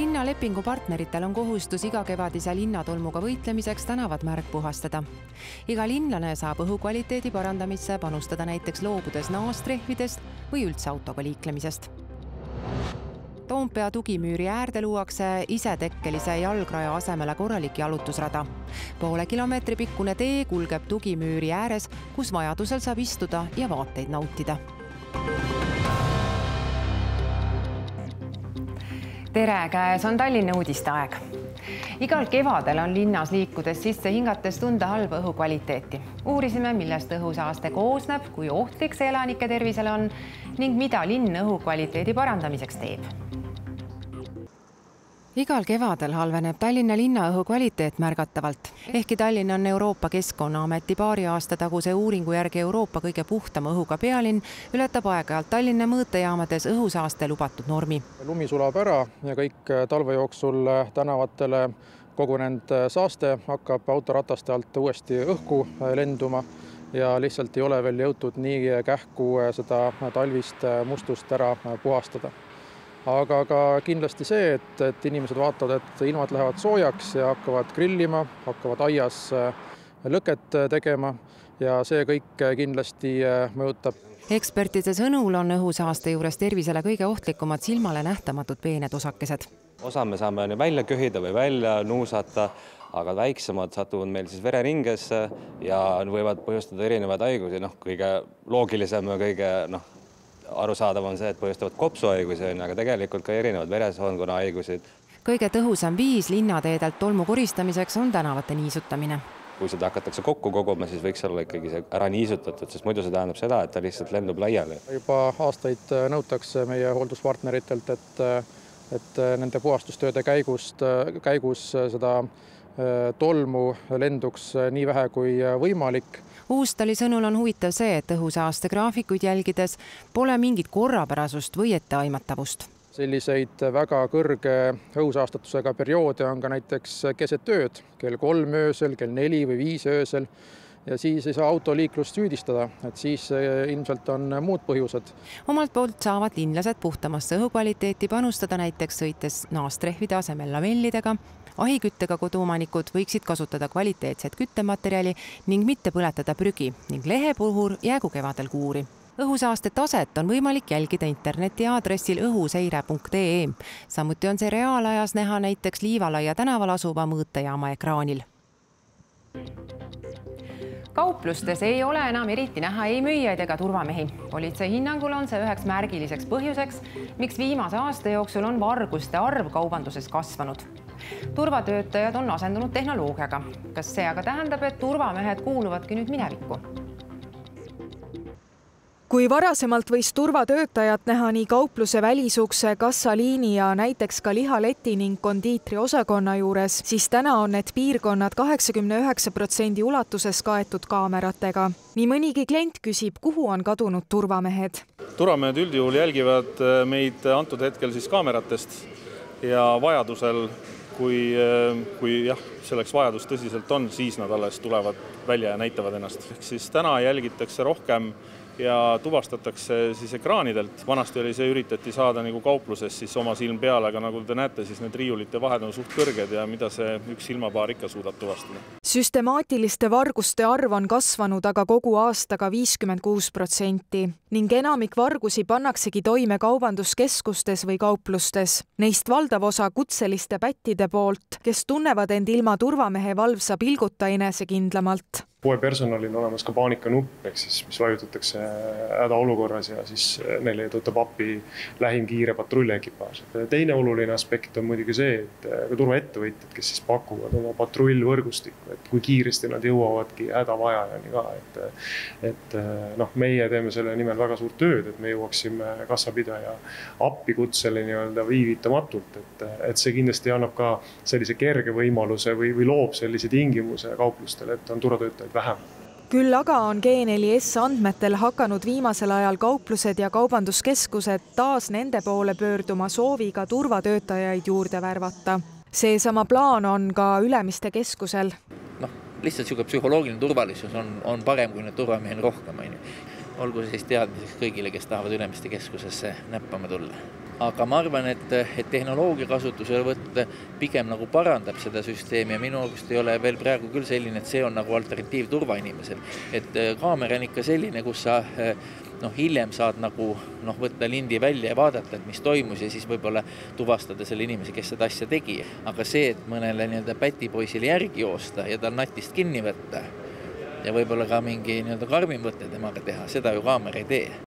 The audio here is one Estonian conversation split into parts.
linna lepingupartneritel on kohustus igakevadise linnatolmuga võitlemiseks tänavad märk puhastada. iga linlane saab õhukvaliteedi parandamisse panustada näiteks loobudes naastrehvidest või üldse autoga liiklemisest. Toompea tugimüüri äärde luuakse isetekkelise jalgraja asemele korralik jalutusrada. poole kilomeetri pikkune tee kulgeb tugimüüri ääres, kus vajadusel saab istuda ja vaateid nautida tere, käes on Tallinna uudiste aeg. igal kevadel on linnas liikudes sisse hingates tunda halba õhukvaliteeti. uurisime, millest õhusaaste koosneb, kui ohtlik see elanike tervisele on ning mida linn õhukvaliteedi parandamiseks teeb igal kevadel halveneb Tallinna linnaõhu kvaliteet märgatavalt. ehkki Tallinn on Euroopa Keskkonnaameti paari aasta taguse uuringu järgi Euroopa kõige puhtama õhuga pealinn, ületab aeg-ajalt Tallinna mõõtejaamades õhusaaste lubatud normi. lumi sulab ära ja kõik talve jooksul tänavatele kogunenud saaste hakkab autorataste alt uuesti õhku lenduma ja lihtsalt ei ole veel jõutud nii kähku seda talvist mustust ära puhastada aga ka kindlasti see, et, et inimesed vaatavad, et ilmad lähevad soojaks ja hakkavad grillima, hakkavad aias äh, lõket äh, tegema ja see kõik äh, kindlasti mõjutab. ekspertide sõnul on õhusaaste juures tervisele kõige ohtlikumad silmale nähtamatud peened osakesed. osa me saame välja köhida või välja nuusata, aga väiksemad satuvad meil siis vereringesse ja võivad põhjustada erinevaid haigusi, noh, kõige loogilisem ja kõige noh, arusaadav on see, et põhjustavad kopsuhaigusi, on ju, aga tegelikult ka erinevad veresoonkonna haigusid. kõige tõhusam viis linnateedelt tolmu koristamiseks on tänavate niisutamine kui seda hakatakse kokku koguma, siis võiks olla ikkagi see ära niisutatud, sest muidu see tähendab seda, et ta lihtsalt lendub laiali. juba aastaid nõutakse meie hoolduspartneritelt, et, et nende puhastustööde käigust, käigus seda äh, tolmu lenduks nii vähe kui võimalik. Uustali sõnul on huvitav see, et õhusaaste graafikuid jälgides pole mingit korrapärasust või etteaimatavust. Selliseid väga kõrge õhusaastatusega perioode on ka näiteks keset ööd, kell kolm öösel, kell neli või viis öösel. Ja siis ei saa autoliiklust süüdistada, et siis ilmselt on muud põhjused. omalt poolt saavad linlased puhtamasse õhukvaliteeti panustada näiteks sõites naastrehvide asemel lavellidega ahiküttega koduomanikud võiksid kasutada kvaliteetset küttematerjali ning mitte põletada prügi ning lehepuhur jäägu kevadel kuuri õhusaaste taset on võimalik jälgida interneti aadressil õhuseire.ee. samuti on see reaalajas näha näiteks Liivalaia tänaval asuva mõõtejaama ekraanil. kauplustes ei ole enam eriti näha ei müüjaid ega turvamehi. politsei hinnangul on see üheks märgiliseks põhjuseks, miks viimase aasta jooksul on varguste arv kaubanduses kasvanud turvatöötajad on asendunud tehnoloogiaga. kas see aga tähendab, et turvamehed kuuluvadki nüüd minevikku? kui varasemalt võis turvatöötajat näha nii kaupluse välisukse, kassaliini ja näiteks ka lihaleti ning kondiitri osakonna juures, siis täna on need piirkonnad kaheksakümne üheksa protsendi ulatuses kaetud kaameratega. nii mõnigi klient küsib, kuhu on kadunud turvamehed. turvamehed üldjuhul jälgivad meid antud hetkel siis kaameratest ja vajadusel kui, äh, kui jah, selleks vajadus tõsiselt on, siis nad alles tulevad välja ja näitavad ennast. ehk siis täna jälgitakse rohkem ja tuvastatakse siis ekraanidelt. vanasti oli see, üritati saada nagu kaupluses siis oma silm peale, aga nagu te näete, siis need riiulite vahed on suht kõrged ja mida see üks silmapaar ikka suudab tuvastada. süstemaatiliste varguste arv on kasvanud aga kogu aastaga viiskümmend kuus protsenti ning enamik vargusi pannaksegi toime kaubanduskeskustes või kauplustes. Neist valdav osa kutseliste pättide poolt, kes tunnevad end ilma turvamehe valvsa pilguta enesekindlamalt poe personalil on olemas ka paanikanupp, ehk siis mis vajutatakse hädaolukorras ja siis neile tõotab appi lähim kiire patrulliekipaaž. teine oluline aspekt on muidugi see, et ka turvaettevõtjad, kes siis pakuvad oma patrullvõrgustikku, et kui kiiresti nad jõuavadki hädavajajani ka, et et noh, meie teeme selle nimel väga suurt tööd, et me jõuaksime kassapidaja appi kutsele nii-öelda viivitamatult, et, et see kindlasti annab ka sellise kerge võimaluse või, või loob sellise tingimuse kauplustele, et on turvatöötajaid töötajaid vähem küll aga on G4S andmetel hakanud viimasel ajal kauplused ja kaubanduskeskused taas nende poole pöörduma sooviga turvatöötajaid juurde värvata. seesama plaan on ka Ülemiste keskusel. noh, lihtsalt niisugune psühholoogiline turvalisus on, on parem, kui neid turvamehi on rohkem, on ju. olgu siis teadmiseks kõigile, kes tahavad Ülemiste keskusesse näppama tulla aga ma arvan, et, et tehnoloogia kasutuselevõtt pigem nagu parandab seda süsteemi ja minu arust ei ole veel praegu küll selline, et see on nagu alternatiiv turvainimesel. et äh, kaamera on ikka selline, kus sa äh, noh, hiljem saad nagu noh, võtta lindi välja ja vaadata, et mis toimus ja siis võib-olla tuvastada selle inimese, kes seda asja tegi. aga see, et mõnele nii-öelda pätipoisile järgi joosta ja tal natist kinni võtta ja võib-olla ka mingi nii-öelda karmim võte temaga teha, seda ju kaamera ei tee.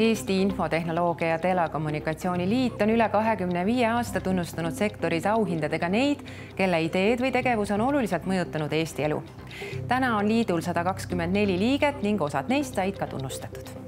Eesti Infotehnoloogia ja Telekommunikatsiooni Liit on üle kahekümne viie aasta tunnustanud sektoris auhindadega neid, kelle ideed või tegevus on oluliselt mõjutanud Eesti elu. täna on liidul sada kakskümmend neli liiget ning osad neist said ka tunnustatud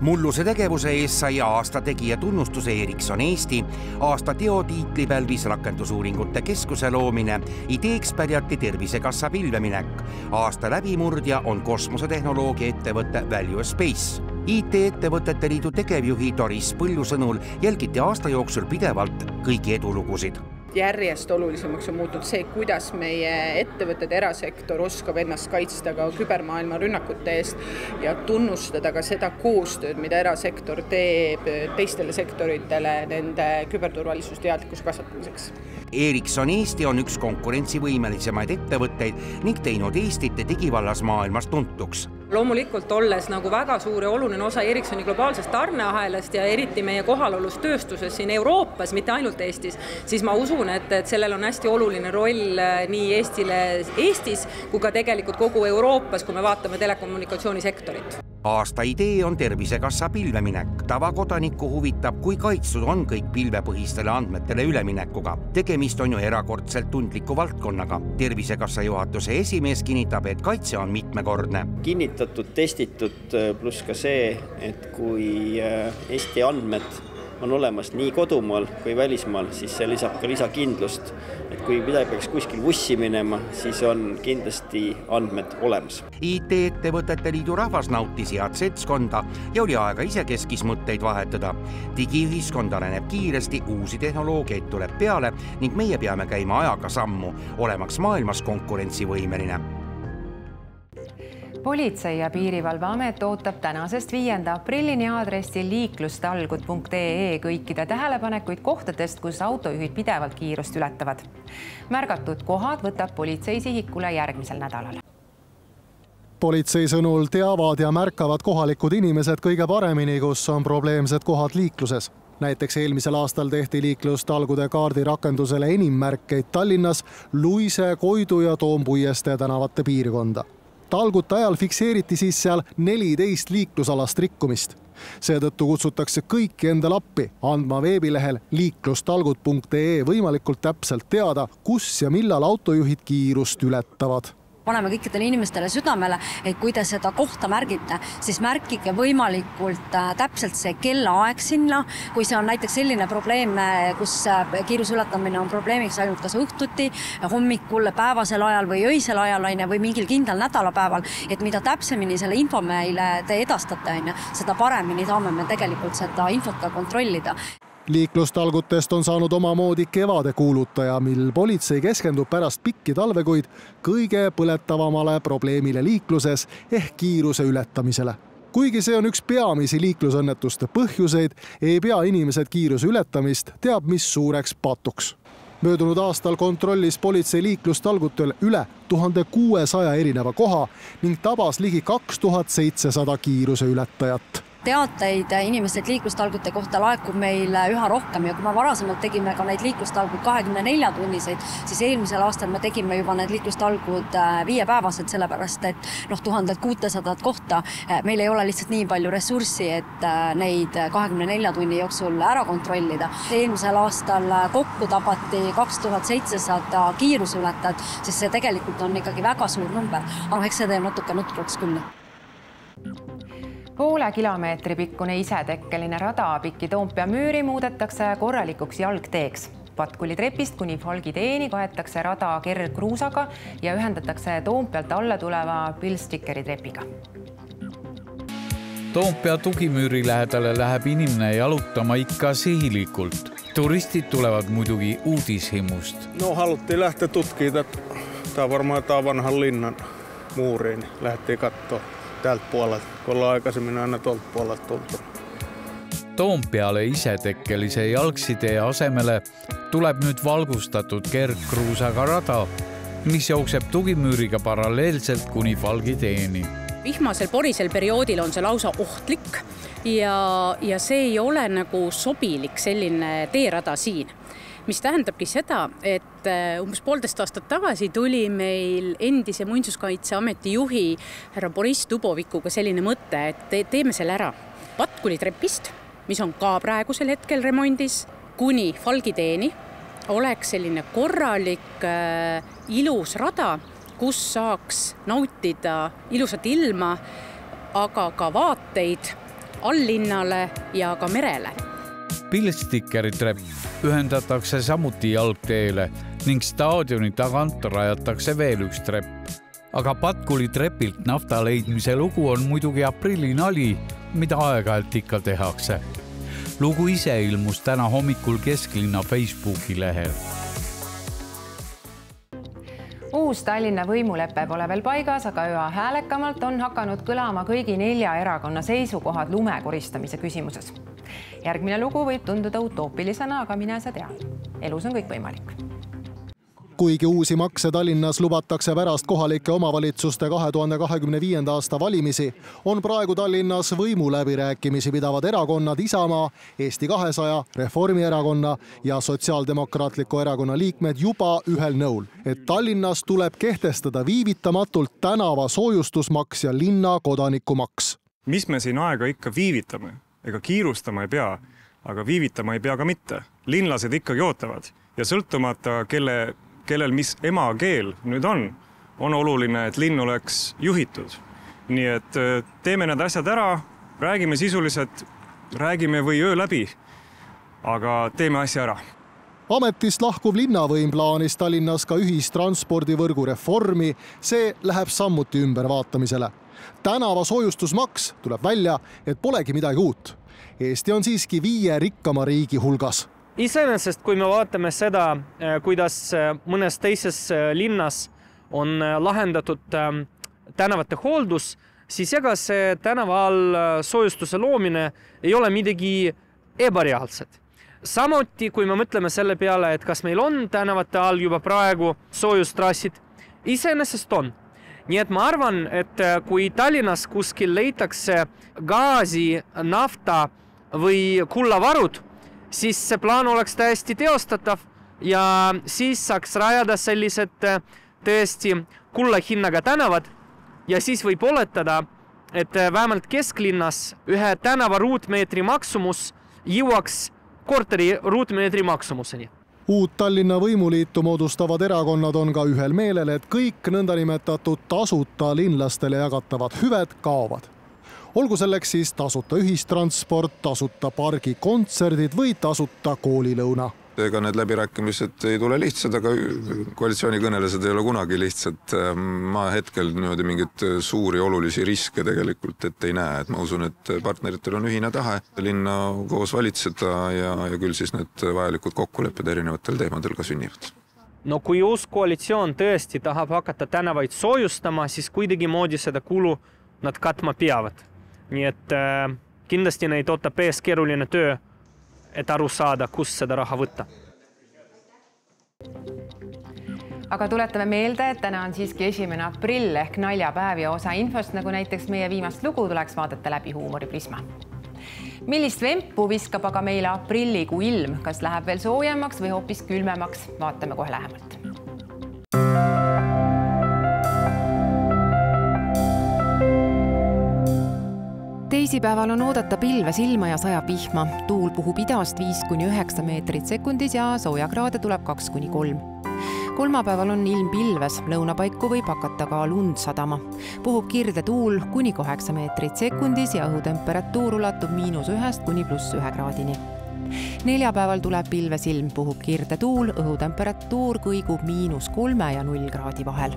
mulluse tegevuse eest sai aasta tegija tunnustuse Ericsson Eesti, aasta teotiitli pälvis Rakendusuuringute Keskuse loomine, ideeks pärjati Tervisekassa pilveminek. aasta läbimurdja on kosmosetehnoloogia ettevõte Value Space IT-ettevõtete liidu tegevjuhi Doris Põllu sõnul jälgiti aasta jooksul pidevalt kõigi edulugusid järjest olulisemaks on muutunud see, kuidas meie ettevõtted, erasektor oskab ennast kaitsta ka kübermaailma rünnakute eest ja tunnustada ka seda koostööd, mida erasektor teeb teistele sektoritele nende küberturvalisusteadlikkuse kasvatamiseks. Ericsson Eesti on üks konkurentsivõimelisemaid ettevõtteid ning teinud Eestit digivallas maailmas tuntuks loomulikult olles nagu väga suur ja oluline osa Ericssoni globaalsest tarneahelast ja eriti meie kohalolust tööstuses siin Euroopas, mitte ainult Eestis, siis ma usun, et, et sellel on hästi oluline roll äh, nii Eestile Eestis kui ka tegelikult kogu Euroopas, kui me vaatame telekommunikatsioonisektorit aasta idee on Tervisekassa pilveminek. tavakodanikku huvitab, kui kaitstud on kõik pilvepõhistele andmetele üleminekuga. tegemist on ju erakordselt tundliku valdkonnaga. tervisekassa juhatuse esimees kinnitab, et kaitse on mitmekordne. kinnitatud, testitud, pluss ka see, et kui äh, Eesti andmed on olemas nii kodumaal kui välismaal, siis see lisab ka lisakindlust. Et kui midagi peaks kuskil vussi minema, siis on kindlasti andmed olemas. IT-ettevõtete liidu rahvas nautis head seltskonda ja oli aega isekeskis mõtteid vahetada. digiühiskond areneb kiiresti, uusi tehnoloogiaid tuleb peale ning meie peame käima ajaga sammu, olemaks maailmas konkurentsivõimeline politsei- ja Piirivalveamet ootab tänasest viienda aprillini aadressil liiklustalgud.ee kõikide tähelepanekuid kohtadest, kus autojuhid pidevalt kiirust ületavad. märgatud kohad võtab politsei sihikule järgmisel nädalal politsei sõnul teavad ja märkavad kohalikud inimesed kõige paremini, kus on probleemsed kohad liikluses. näiteks eelmisel aastal tehti liiklustalgude kaardirakendusele enim märkeid Tallinnas Luise, Koidu ja Toompuiestee tänavate piirkonda talgute ajal fikseeriti siis seal neliteist liiklusalast rikkumist. seetõttu kutsutakse kõiki endale appi andma veebilehel liiklustalgud.ee võimalikult täpselt teada, kus ja millal autojuhid kiirust ületavad paneme kõikidele inimestele südamele, et kui te seda kohta märgite, siis märkige võimalikult äh, täpselt see kellaaeg sinna. kui see on näiteks selline probleem, äh, kus äh, kiiruse ületamine on probleemiks ainult kas õhtuti, hommikul, päevasel ajal või öisel ajal on ju, või mingil kindlal nädalapäeval, et mida täpsemini selle info meile te edastate, on ju, seda paremini saame me tegelikult seda infot ka kontrollida liiklustalgutest on saanud omamoodi kevadekuulutaja, mil politsei keskendub pärast pikki talvekuid kõige põletavamale probleemile liikluses ehk kiiruse ületamisele. kuigi see on üks peamisi liiklusõnnetuste põhjuseid, ei pea inimesed kiiruse ületamist teab mis suureks patuks möödunud aastal kontrollis politsei liiklustalgutel üle tuhande kuuesaja erineva koha ning tabas ligi kaks tuhat seitsesada kiiruseületajat teateid inimestelt liiklustalgute kohta laekub meil üha rohkem ja kui me varasemalt tegime ka neid liiklustalguid kahekümne nelja tunniseid, siis eelmisel aastal me tegime juba need liiklustalgud äh, viiepäevased, sellepärast et noh, tuhandet kuutesadat kohta, äh, meil ei ole lihtsalt nii palju ressurssi, et äh, neid kahekümne nelja tunni jooksul ära kontrollida. eelmisel aastal kokku tabati kaks tuhat seitsesada kiiruseületajat, siis see tegelikult on ikkagi väga suur number, aga eks see teeb natuke nukraks küll poole kilomeetri pikkune isetekkeline rada Piki Toompea müüri muudetakse korralikuks jalgteeks. Patkuli trepist kuni Falgi teeni kaetakse rada kergkruusaga ja ühendatakse Toompealt alla tuleva Pilstikeri trepiga. Toompea tugimüüri lähedale läheb inimene jalutama ikka sihilikult. turistid tulevad muidugi uudishimust. no haluttiin lähteä tutkimaan, että tämä varmaan tämä vanhan linnan muuriin. Lähdettiin katsoa tältä puolelta, kun ollaan aikaisemmin aina tuolta puolelta tultu. Toompeale isetekkelise jalgsidee asemele tuleb nüüd valgustatud kergkruusaga rada, mis jookseb tugimüüriga paralleelselt kuni Falgi teeni. vihmasel porisel perioodil on see lausa ohtlik ja, ja see ei ole nagu sobilik selline teerada siin mis tähendabki seda, et äh, umbes poolteist aastat tagasi tuli meil endise Muinsuskaitseameti juhi härra Boriss Dubovikuga selline mõte, et teeme selle ära. Patkuli trepist, mis on ka praegusel hetkel remondis, kuni Falgi teeni oleks selline korralik äh, ilus rada, kus saaks nautida ilusat ilma, aga ka vaateid alllinnale ja ka merele. Pilstikeri trepp ühendatakse samuti jalgteele ning staadioni tagant rajatakse veel üks trepp. aga Patkuli trepilt nafta leidmise lugu on muidugi aprillinali, mida aeg-ajalt ikka tehakse. lugu ise ilmus täna hommikul kesklinna Facebooki lehel uus Tallinna võimulepe pole veel paigas, aga üha häälekamalt on hakanud kõlama kõigi nelja erakonna seisukohad lume koristamise küsimuses. Järgmine lugu võib tunduda utoopilisena, aga mine sa tea, elus on kõik võimalik. Kuigi uusi makse Tallinnas lubatakse pärast kohalike omavalitsuste kahe tuhande kahekümne viienda aasta valimisi, on praegu Tallinnas võimuläbirääkimisi pidavad erakonnad Isamaa, Eesti kahesaja, Reformierakonna ja Sotsiaaldemokraatliku Erakonna liikmed juba ühel nõul, et Tallinnas tuleb kehtestada viivitamatult tänava soojustusmaks ja linna kodanikumaks. mis me siin aega ikka viivitame, ega kiirustama ei pea, aga viivitama ei pea ka mitte. linlased ikkagi ootavad ja sõltumata, kelle kellel mis emakeel nüüd on, on oluline, et linn oleks juhitud. nii et äh, teeme need asjad ära, räägime sisuliselt, räägime või öö läbi, aga teeme asja ära ametist lahkuv linnavõim plaanis Tallinnas ka ühistranspordivõrgu reformi, see läheb samuti ümbervaatamisele. Tänava soojustusmaks tuleb välja, et polegi midagi uut. Eesti on siiski viie rikkama riigi hulgas iseenesest, kui me vaatame seda, äh, kuidas äh, mõnes teises äh, linnas on lahendatud tänavate hooldus, siis ega see tänava all soojustuse loomine ei ole midagi ebareaalset. samuti, kui me mõtleme selle peale, et kas meil on tänavate all juba praegu soojustrassid, iseenesest on. Nii et ma arvan, et kui Tallinnas kuskil leitakse gaasi, nafta või kullavarud siis see plaan oleks täiesti teostatav ja siis saaks rajada sellised äh, tõesti kulla hinnaga tänavad ja siis võib oletada, et äh, vähemalt kesklinnas ühe tänava ruutmeetri maksumus jõuaks korteri ruutmeetri maksumuseni uut Tallinna võimuliitu moodustavad erakonnad on ka ühel meelel, et kõik nõndanimetatud tasuta linlastele jagatavad hüved kaovad. Olgu selleks siis tasuta ühistransport, tasuta pargikontserdid või tasuta koolilõuna ega need läbirääkimised ei tule lihtsad, aga koalitsioonikõnelused ei ole kunagi lihtsad. ma hetkel niimoodi mingeid suuri olulisi riske tegelikult ette ei näe, et ma usun, et partneritel on ühine tahe linna koos valitseda ja, ja küll siis need vajalikud kokkulepped erinevatel teemadel ka sünnivad. No kui uus koalitsioon tõesti tahab hakata tänavaid soojustama, siis kuidagimoodi seda kulu nad katma peavad. Nii et äh, kindlasti neid ootab ees keeruline töö, et aru saada, kust seda raha võtta. aga tuletame meelde, et täna on siiski esimene aprill ehk naljapäev ja osa infost, nagu näiteks meie viimast lugu, tuleks vaadata läbi huumoriprisma. millist vempu viskab aga meile aprillikuu ilm, kas läheb veel soojemaks või hoopis külmemaks, vaatame kohe lähemalt teisipäeval on oodata pilves ilma ja sajab vihma. tuul puhub idast viis kuni üheksa meetrit sekundis ja soojakraade tuleb kaks kuni kolm. kolmapäeval on ilm pilves, lõunapaiku võib hakata ka lund sadama. puhub kirde tuul kuni kaheksa meetrit sekundis ja õhutemperatuur ulatub miinus ühest kuni pluss ühe kraadini neljapäeval tuleb pilves ilm, puhub kirde tuul, õhutemperatuur kõigub miinus kolme ja null kraadi vahel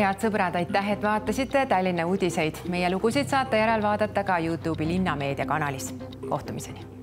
head sõbrad, aitäh, et vaatasite Tallinna uudiseid. meie lugusid saate järelvaadata ka Youtube'i Linnameedia kanalis. kohtumiseni